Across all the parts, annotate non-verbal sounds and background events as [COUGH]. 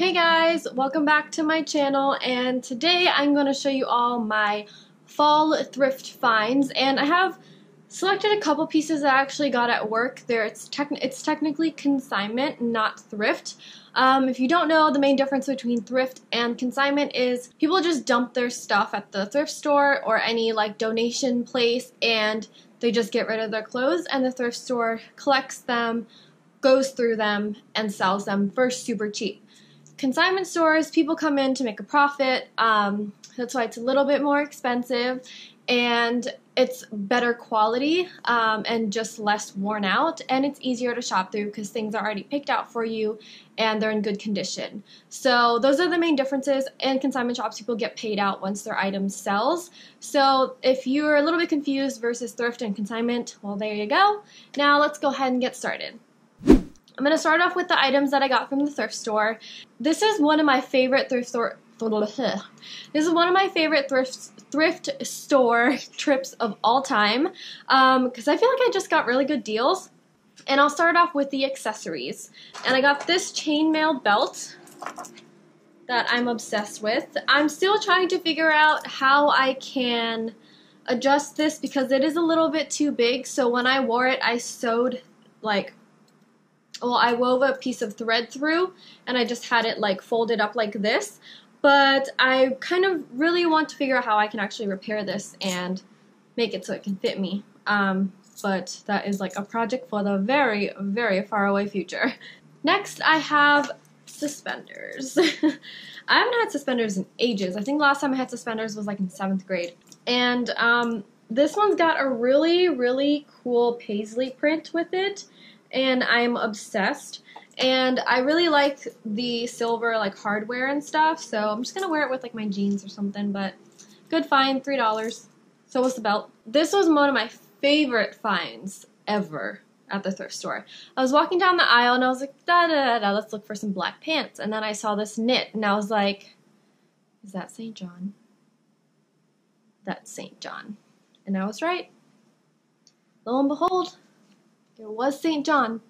Hey guys, welcome back to my channel and today I'm going to show you all my fall thrift finds and I have selected a couple pieces that I actually got at work. There, it's, it's technically consignment, not thrift. Um, if you don't know, the main difference between thrift and consignment is people just dump their stuff at the thrift store or any like donation place and they just get rid of their clothes and the thrift store collects them, goes through them, and sells them for super cheap. Consignment stores, people come in to make a profit. Um, that's why it's a little bit more expensive and it's better quality um, and just less worn out and it's easier to shop through because things are already picked out for you and they're in good condition. So those are the main differences in consignment shops people get paid out once their item sells. So if you're a little bit confused versus thrift and consignment well there you go. Now let's go ahead and get started I'm going to start off with the items that I got from the thrift store. This is one of my favorite thrift store [LAUGHS] this is one of my favorite thrift thrift store [LAUGHS] trips of all time because um, I feel like I just got really good deals. And I'll start off with the accessories. And I got this chainmail belt that I'm obsessed with. I'm still trying to figure out how I can adjust this because it is a little bit too big. So when I wore it, I sewed like well, I wove a piece of thread through and I just had it like folded up like this. But I kind of really want to figure out how I can actually repair this and make it so it can fit me. Um, but that is like a project for the very, very far away future. [LAUGHS] Next, I have suspenders. [LAUGHS] I haven't had suspenders in ages. I think last time I had suspenders was like in seventh grade. And um, this one's got a really, really cool paisley print with it and I'm obsessed. And I really like the silver like hardware and stuff, so I'm just gonna wear it with like my jeans or something. But good find, three dollars. So was the belt. This was one of my favorite finds ever at the thrift store. I was walking down the aisle and I was like, da da da da, let's look for some black pants. And then I saw this knit and I was like, is that St. John? That's St. John. And I was right. Lo and behold, there was St. John.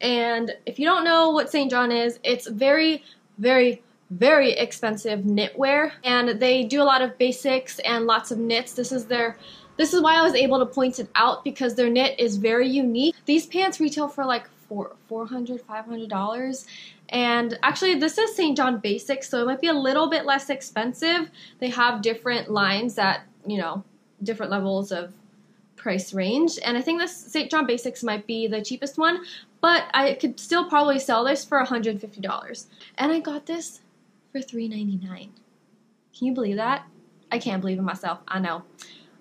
And if you don't know what St. John is, it's very, very, very expensive knitwear. And they do a lot of basics and lots of knits. This is their this is why I was able to point it out because their knit is very unique. These pants retail for like four, $400, $500. And actually, this is St. John Basics, so it might be a little bit less expensive. They have different lines that, you know, different levels of price range. And I think this St. John Basics might be the cheapest one, but I could still probably sell this for $150. And I got this for $3.99. Can you believe that? I can't believe it myself. I know.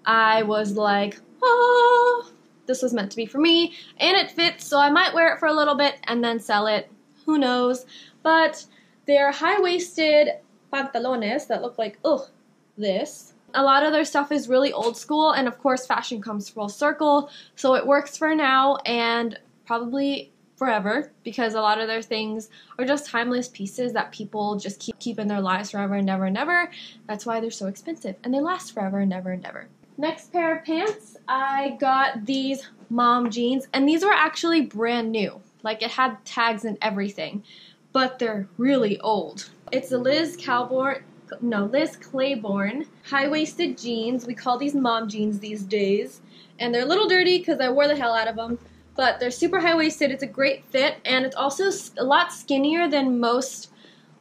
I was like, oh, this was meant to be for me, and it fits, so I might wear it for a little bit and then sell it. Who knows? But they're high-waisted pantalones that look like, ugh, this a lot of their stuff is really old school, and of course, fashion comes full circle, so it works for now and probably forever because a lot of their things are just timeless pieces that people just keep keep in their lives forever and never and never. That's why they're so expensive and they last forever and never and never. Next pair of pants, I got these mom jeans and these were actually brand new. Like it had tags and everything, but they're really old. It's a Liz Calborn no, Liz Claiborne high-waisted jeans. We call these mom jeans these days. And they're a little dirty because I wore the hell out of them. But they're super high-waisted. It's a great fit. And it's also a lot skinnier than most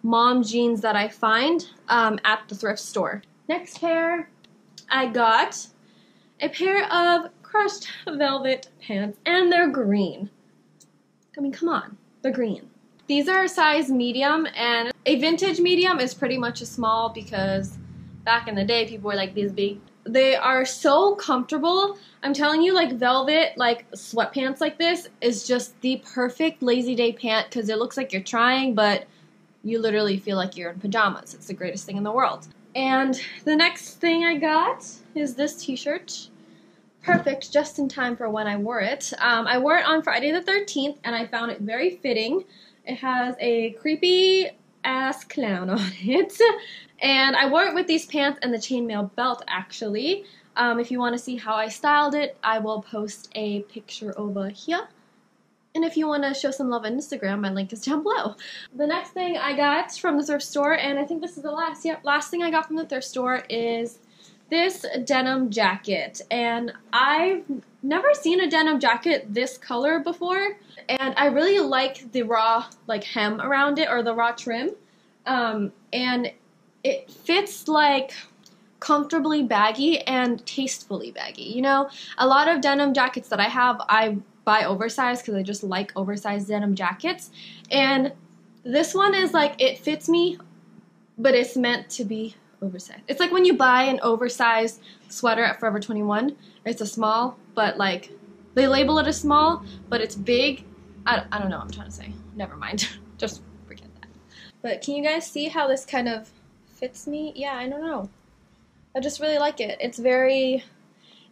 mom jeans that I find um, at the thrift store. Next pair, I got a pair of crushed [LAUGHS] velvet pants. And they're green. I mean, come on. They're green. These are a size medium, and a vintage medium is pretty much a small because back in the day, people were like these big. They are so comfortable. I'm telling you, like velvet, like sweatpants like this is just the perfect lazy day pant because it looks like you're trying, but you literally feel like you're in pajamas. It's the greatest thing in the world. And the next thing I got is this t-shirt. Perfect, just in time for when I wore it. Um, I wore it on Friday the 13th, and I found it very fitting. It has a creepy ass clown on [LAUGHS] it. And I wore it with these pants and the chainmail belt actually. Um, if you want to see how I styled it, I will post a picture over here. And if you want to show some love on Instagram, my link is down [LAUGHS] below. The next thing I got from the thrift store, and I think this is the last, yep, last thing I got from the thrift store is this denim jacket. And I've never seen a denim jacket this color before. And I really like the raw like hem around it or the raw trim. Um, and it fits like comfortably baggy and tastefully baggy. You know, a lot of denim jackets that I have, I buy oversized because I just like oversized denim jackets. And this one is like, it fits me, but it's meant to be oversized. It's like when you buy an oversized sweater at Forever 21, it's a small, but like, they label it a small, but it's big. I, I don't know I'm trying to say. Never mind. [LAUGHS] just forget that. But can you guys see how this kind of fits me? Yeah, I don't know. I just really like it. It's very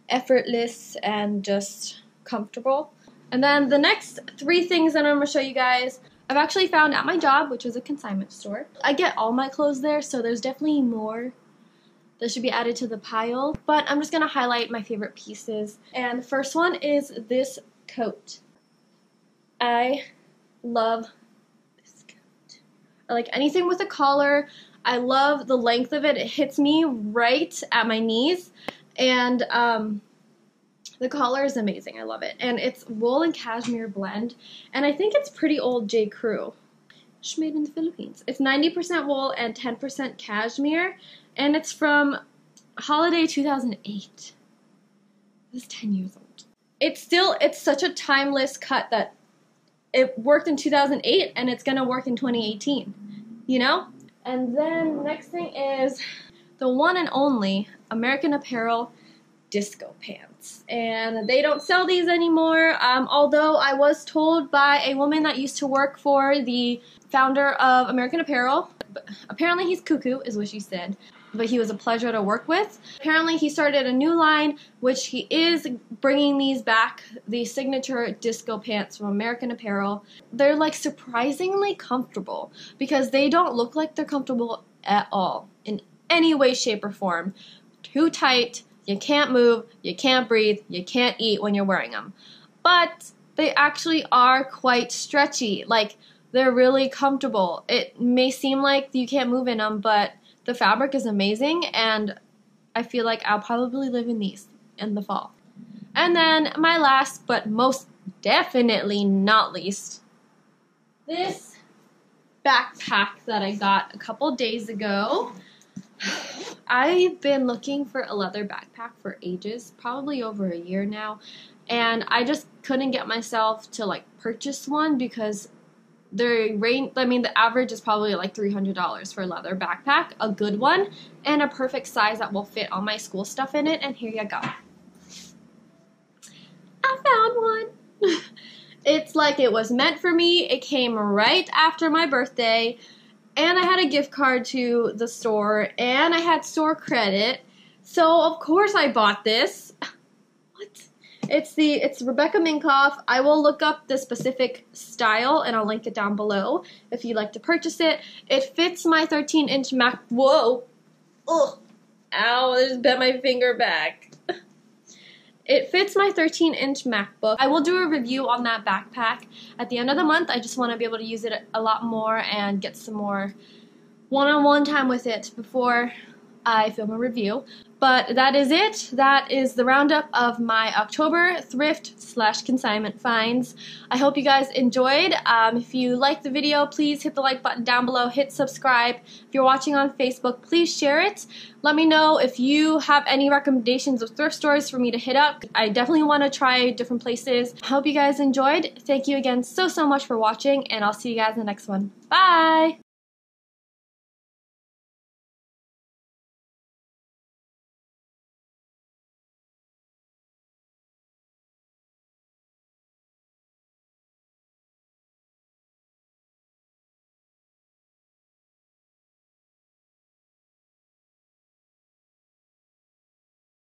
effortless and just comfortable. And then the next three things that I'm going to show you guys, I've actually found at my job, which is a consignment store. I get all my clothes there, so there's definitely more that should be added to the pile. But I'm just going to highlight my favorite pieces. And the first one is this coat. I love this coat. I like anything with a collar. I love the length of it. It hits me right at my knees. And um, the collar is amazing. I love it. And it's wool and cashmere blend. And I think it's pretty old J. Crew. It's made in the Philippines. It's 90% wool and 10% cashmere. And it's from holiday 2008. This is 10 years old. It's still, it's such a timeless cut that it worked in 2008 and it's to work in 2018. You know? And then next thing is the one and only American Apparel disco pants. And they don't sell these anymore, um, although I was told by a woman that used to work for the founder of American Apparel. Apparently he's cuckoo, is what she said but he was a pleasure to work with. Apparently, he started a new line, which he is bringing these back, the signature disco pants from American Apparel. They're like surprisingly comfortable because they don't look like they're comfortable at all in any way, shape, or form. Too tight, you can't move, you can't breathe, you can't eat when you're wearing them. But they actually are quite stretchy. Like, they're really comfortable. It may seem like you can't move in them, but the fabric is amazing, and I feel like I'll probably live in these in the fall. And then my last, but most definitely not least, this backpack that I got a couple days ago. I've been looking for a leather backpack for ages, probably over a year now, and I just couldn't get myself to like purchase one because the range i mean the average is probably like $300 for a leather backpack a good one and a perfect size that will fit all my school stuff in it and here you go. I found one. [LAUGHS] It's like it was meant for me. It came right after my birthday and i had a gift card to the store and i had store credit. So of course i bought this. [LAUGHS] What it's the it's Rebecca Minkoff. I will look up the specific style and I'll link it down below if you'd like to purchase it. It fits my 13 inch Mac. Whoa! Ugh! Ow! I just bent my finger back. [LAUGHS] It fits my 13 inch MacBook. I will do a review on that backpack at the end of the month. I just want to be able to use it a lot more and get some more one on one time with it before I film a review. But that is it. That is the roundup of my October thrift slash consignment finds. I hope you guys enjoyed. Um, if you liked the video, please hit the like button down below. Hit subscribe. If you're watching on Facebook, please share it. Let me know if you have any recommendations of thrift stores for me to hit up. I definitely want to try different places. I hope you guys enjoyed. Thank you again so, so much for watching, and I'll see you guys in the next one. Bye!